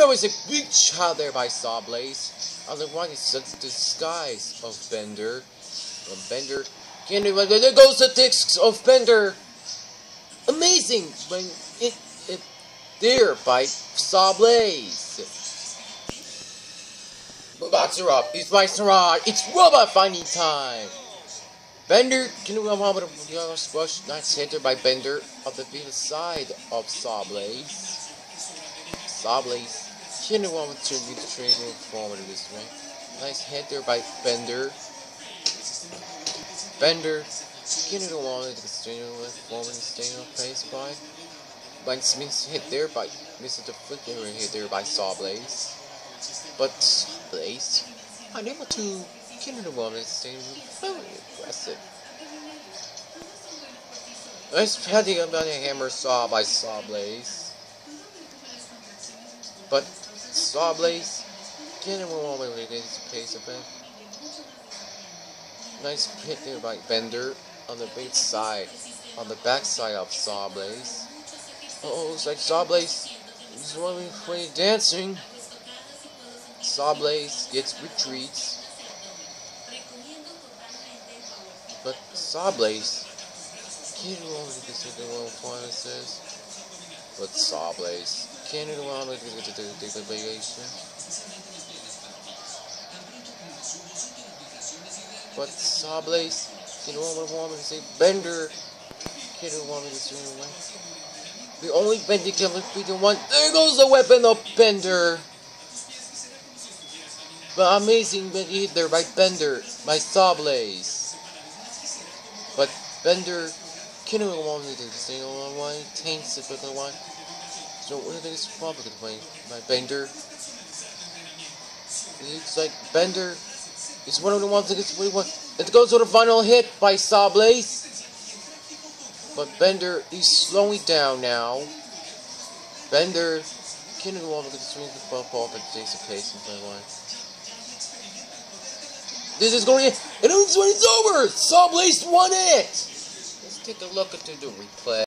that was a big shot there by Sawblaze. Otherwise, it's the disguise of Bender. Well, Bender. Can you, there goes the discs of Bender. Amazing when it, it there by Sawblaze. Robots. It's my Sarah. It's robot finding time. Bender, can you come on with a squash nice hitter by Bender of the side of Sawblaze? Sawblaze, can you want to be the training forward this way? Nice hitter by Bender. Bender, can you want to continue with forward on pace by? By Smith hit there by Mr. the Flicker hit there by Sawblaze. But Blaze, unable to Kinder Woman staying very aggressive. Nice patting about a hammer saw by Sawblaze. But Sawblaze, Kinder Woman retains the pace of it. Nice hit there by Bender on the bait side, on the back side of Sawblaze. Oh, it's like Sawblaze is really dancing. Sawblaze gets retreats. But Sawblaze can't allow me to the little appliances. But Sawblaze me to get the degradation. But Sawblaze allow me to say Bender me to swing away. The only Bender can be the one. There goes the weapon of Bender. But amazing but either by Bender, by Sawblaze. But Bender can no longer do the same one, taints the one. So do think is the way by Bender? It's like Bender is one of the ones that gets what he wants. It goes to the final hit by Sawblaze. But Bender is slowing down now. Bender can no longer swing the football, but takes a pace and play one. This is going to and it's when it's over. Sawblaze won it. Let's take a look at the replay.